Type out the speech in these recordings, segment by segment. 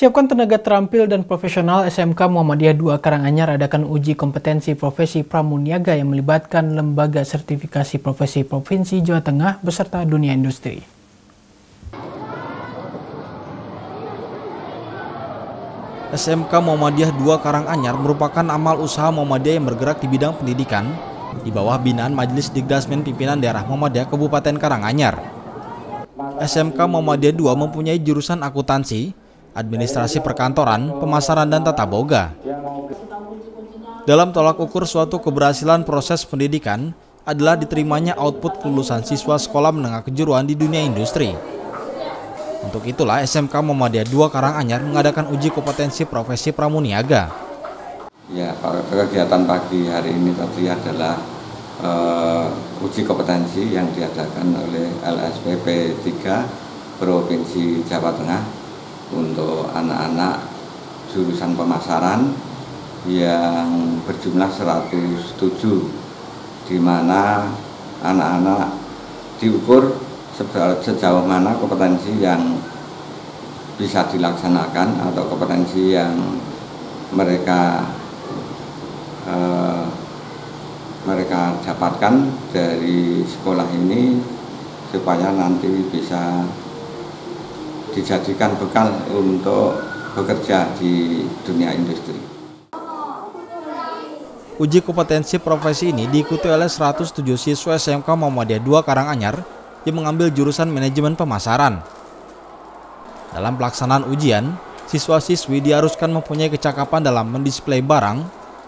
Siapkan tenaga terampil dan profesional SMK Muhammadiyah 2 Karanganyar adakan uji kompetensi profesi pramuniaga yang melibatkan lembaga sertifikasi profesi Provinsi Jawa Tengah beserta dunia industri. SMK Muhammadiyah 2 Karanganyar merupakan amal usaha Muhammadiyah yang bergerak di bidang pendidikan di bawah binaan Majelis Dikdasmen Pimpinan Daerah Muhammadiyah Kabupaten Karanganyar. SMK Muhammadiyah 2 mempunyai jurusan akuntansi, administrasi perkantoran, pemasaran, dan tata boga. Dalam tolak ukur suatu keberhasilan proses pendidikan adalah diterimanya output kelulusan siswa sekolah menengah kejuruan di dunia industri. Untuk itulah SMK Muhammadiyah 2 Karanganyar mengadakan uji kompetensi profesi pramuniaga. Ya, kegiatan pagi hari ini tadi adalah uh, uji kompetensi yang diadakan oleh LSPP 3 Provinsi Jawa Tengah untuk anak-anak jurusan pemasaran yang berjumlah 107 di mana anak-anak diukur sejauh mana kompetensi yang bisa dilaksanakan atau kompetensi yang mereka eh, mereka dapatkan dari sekolah ini supaya nanti bisa dijadikan bekal untuk bekerja di dunia industri. Uji kompetensi profesi ini diikuti oleh 107 siswa SMK Muhammadiyah 2 Karanganyar yang mengambil jurusan manajemen pemasaran. Dalam pelaksanaan ujian, siswa-siswi diharuskan mempunyai kecakapan dalam mendisplay barang,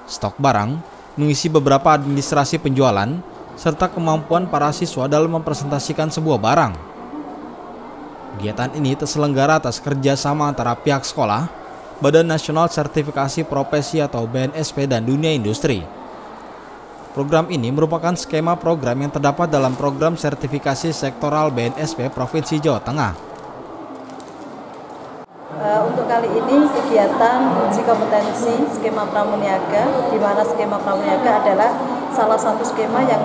stok barang, mengisi beberapa administrasi penjualan, serta kemampuan para siswa dalam mempresentasikan sebuah barang. Kegiatan ini terselenggara atas kerjasama antara pihak sekolah, Badan Nasional Sertifikasi Profesi atau BNSP dan dunia industri. Program ini merupakan skema program yang terdapat dalam program sertifikasi sektoral BNSP Provinsi Jawa Tengah. Uh, untuk kali ini kegiatan uji kompetensi skema pramuniaga, di mana skema pramuniaga adalah salah satu skema yang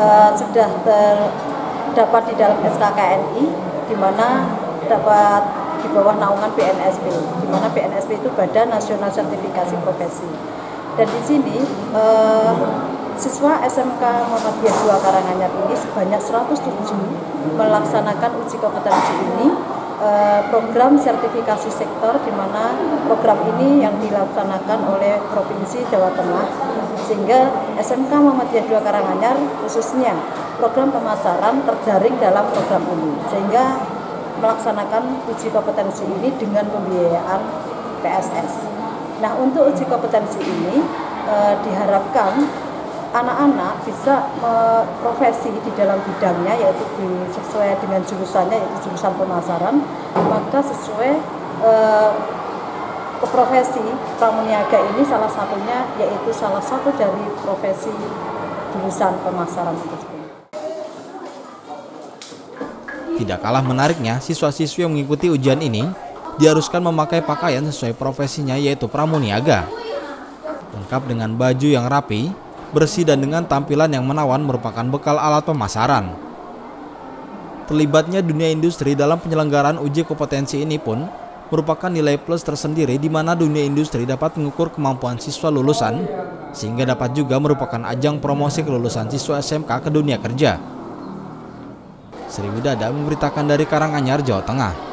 uh, sudah terdapat di dalam SKKNI di mana dapat di bawah naungan BNSP, di mana BNSP itu Badan Nasional Sertifikasi Profesi. Dan di sini eh, siswa SMK Muhammadiyah 2 Karanganyar ini sebanyak 107 melaksanakan uji kompetensi ini eh, program sertifikasi sektor di mana program ini yang dilaksanakan oleh Provinsi Jawa Tengah sehingga SMK Muhammadiyah 2 Karanganyar khususnya program pemasaran terjaring dalam program ini sehingga melaksanakan uji kompetensi ini dengan pembiayaan PSS. Nah, untuk uji kompetensi ini eh, diharapkan anak-anak bisa profesi di dalam bidangnya yaitu di, sesuai dengan jurusannya yaitu jurusan pemasaran, maka sesuai eh, ke profesi pramuniaga ini salah satunya yaitu salah satu dari profesi jurusan pemasaran. Tidak kalah menariknya, siswa-siswi yang mengikuti ujian ini diharuskan memakai pakaian sesuai profesinya yaitu pramuniaga. Lengkap dengan baju yang rapi, bersih dan dengan tampilan yang menawan merupakan bekal alat pemasaran. Terlibatnya dunia industri dalam penyelenggaraan uji kompetensi ini pun merupakan nilai plus tersendiri di mana dunia industri dapat mengukur kemampuan siswa lulusan sehingga dapat juga merupakan ajang promosi kelulusan siswa SMK ke dunia kerja. Sri Widada memberitakan dari Karanganyar, Jawa Tengah.